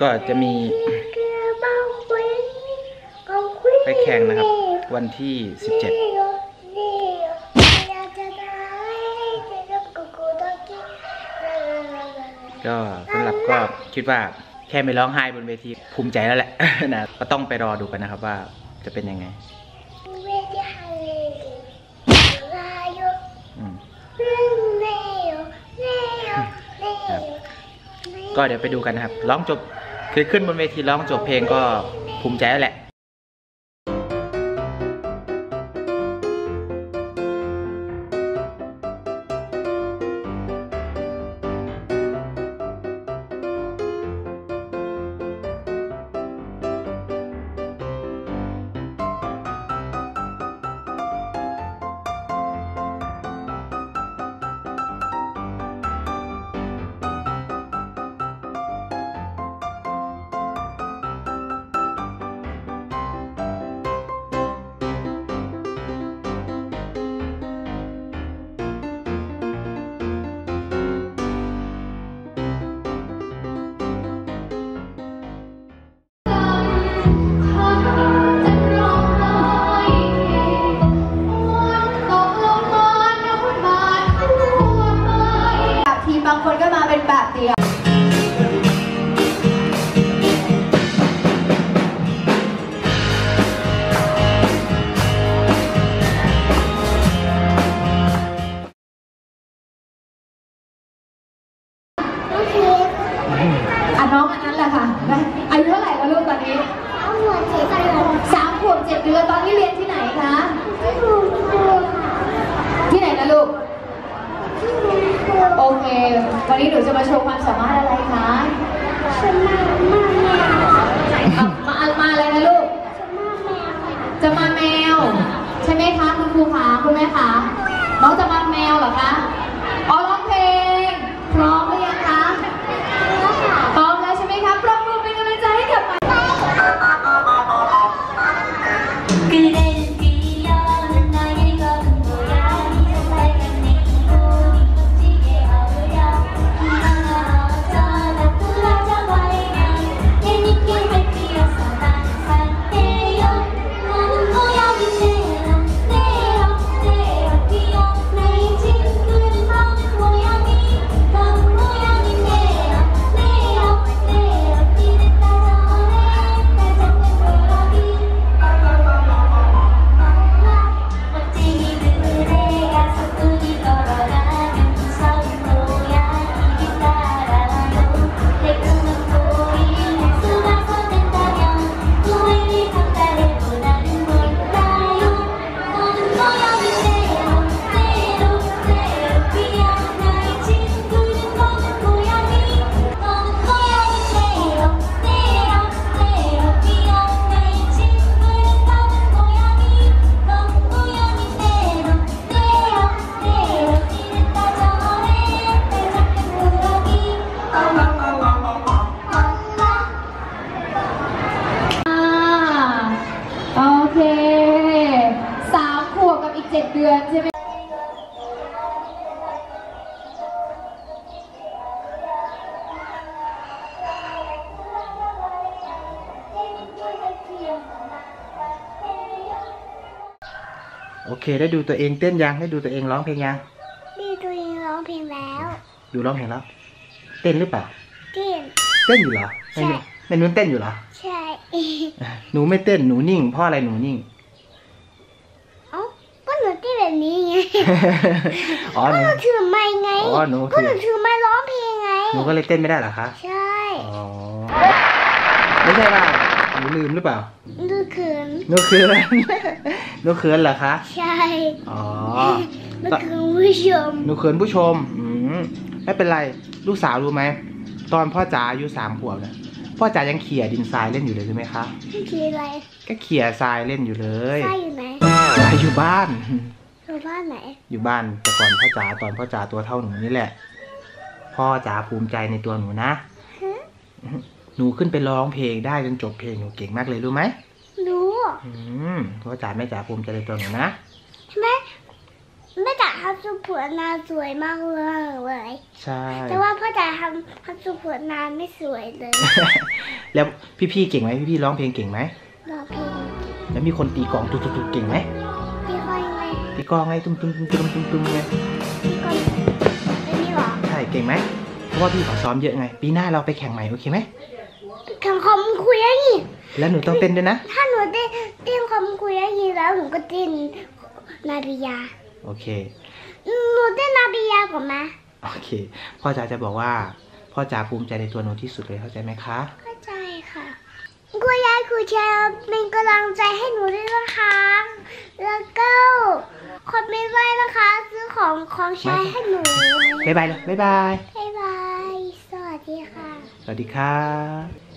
ก็จะมี ไปแข่งนะครับ วันที่ 17ก็สำหรับก็คิดว่าแค่ไม่ร้องไห้บนเวทีภูมิใจแล้วแหละนะก็ต้องไปรอดูกันนะครับว่าจะเป็นยังไงอืม ก็เดี๋ยวไปดูกันนะครับ ร้องจบคือขึ้นบนเวทีร้องจบเพลงก็ภูมิใจแล้วแหละ คน ดเดือนใช่ไหมโอเค ได้ดูตัวเองเต้นยังได้ดูตัวเองร้องเพลงยังพี่ตัวเองร้องเพลงแล้ว ดูร้องเพลงแล้ว เต้นหรือเปล่า เต้น เต้นอยู่เหรอใช่ในนู้นเต้นอยู่เหรอ ใช่ หนูไม่เต้นหนูนิ่ง เพราะอะไรหนูนิ่ง เอ้าก็หนูเต้น แบบนี้ไงอ๋อก็หหนูนูถือไม้ไงอ๋อหนูถือก็หนูถือไม้ร้องเพลงไง หนูก็เลยเต้นไม่ได้เหรอคะใช่อ๋อไม่ใช่ว่าหนูลืมหรือเปล่าดูเขินหนูเขินหนูเขินเหรอคะใช่อ๋อดูเขินผู้ชมหนูเขินผู้ชม อืมไม่เป็นไร ลูกสาวรู้ไหม ตอนพ่อจ๋าอายุสามขวบเนี่ยพ่อจ๋ายังเขี่ยดินทรายเล่นอยู่เลยใช่ไหมคะนี่คืออะไรก็เขี่ยทรายเล่นอยู่เลยใช่อยู่ไหนอยู่บ้าน อยู่บ้านไหน อยู่บ้านแต่ก่อนพ่อจ๋าตอนพ่อจ๋าตัวเท่าหนูนี่แหละ พ่อจ๋าภูมิใจในตัวหนูนะฮะหนูขึ้นไปร้องเพลงได้จนจบเพลงหนูเก่งมากเลยรู้ไหมรู้อืมพ่อจ๋าแม่จ๋าภูมิใจในตัวหนูนะใช่ไหมแม่จ๋าทำสุผัวนาสวยมากเลยใช่แต่ว่าพ่อจ๋าทำทำสุผัวนาไม่สวยเลย แล้วพี่ๆเก่งไหมพี่ๆร้องเพลงเก่งไหมรอเพลงแล้วมีคนตีกลองตุ๊กๆๆเก่งไหมที่ค่อยไง ตีกลองไงตุ้มๆตุ้มๆตุ้มๆตุ้มๆไงก่อนไม่มีหรอใช่เก่งไหมเพราะว่าพี่เขาซ้อมเยอะไง ปีหน้าเราไปแข่งใหม่โอเคไหมแข่งคอมคุยได้นี่แล้วหนูต้องเต้นด้วยนะ ถ้าหนูเต้นเต้นคอมคุยได้นี่แล้วหนูก็เต้นนาบิยา โอเค หนูเต้นนาบิยาก่อนไหมโอเค พ่อจ๋าจะบอกว่า พ่อจ๋าภูมิใจในตัวหนูที่สุดเลยเข้าใจไหมคะ เข้าใจค่ะคุณยายคุณแชร์เป็นกำลังใจให้หนูด้วยนะคะ แล้วก็ คอมเมนต์ไว้นะคะ ซื้อของของใช้ให้หนูบ๊ายบายเลยบ๊ายบาย บ๊ายบาย สวัสดีค่ะ สวัสดีครับ